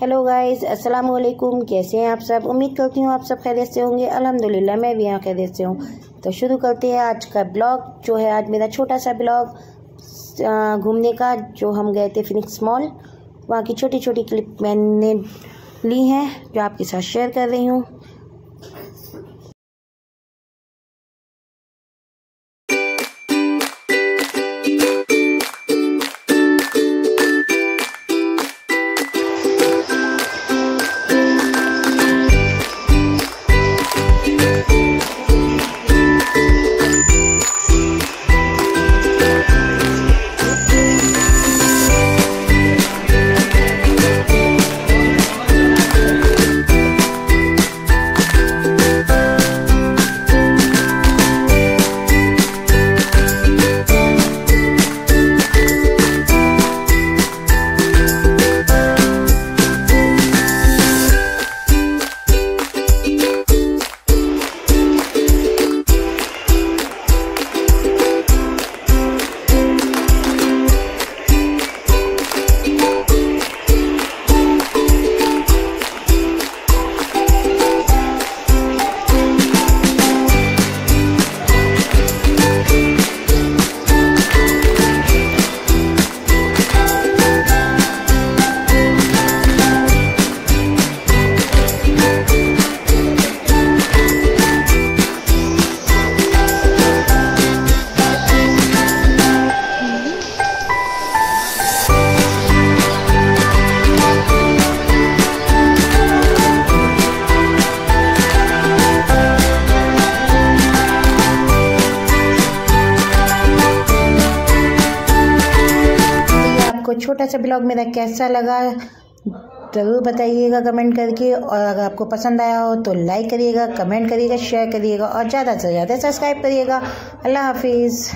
Hello guys अस्सलाम वालेकुम कैसे हैं आप सब? उम्मीद करती हूँ आप सब खैरियत से होंगे। अल्हम्दुलिल्लाह, मैं भी यहाँ खैरियत से हूँ। तो शुरू करते हैं आज का ब्लॉग, जो है आज मेरा छोटा सा ब्लॉग घूमने का, जो हम गए थे फिनिक्स मॉल वहाँ की छोटी छोटी क्लिप मैंने ली हैं, जो आपके साथ शेयर कर रही हूँ। आपको छोटा सा ब्लॉग मेरा कैसा लगा, ज़रूर बताइएगा कमेंट करके। और अगर आपको पसंद आया हो तो लाइक करिएगा, कमेंट करिएगा शेयर करिएगा और ज़्यादा से ज़्यादा सब्सक्राइब करिएगा। अल्लाह हाफिज़।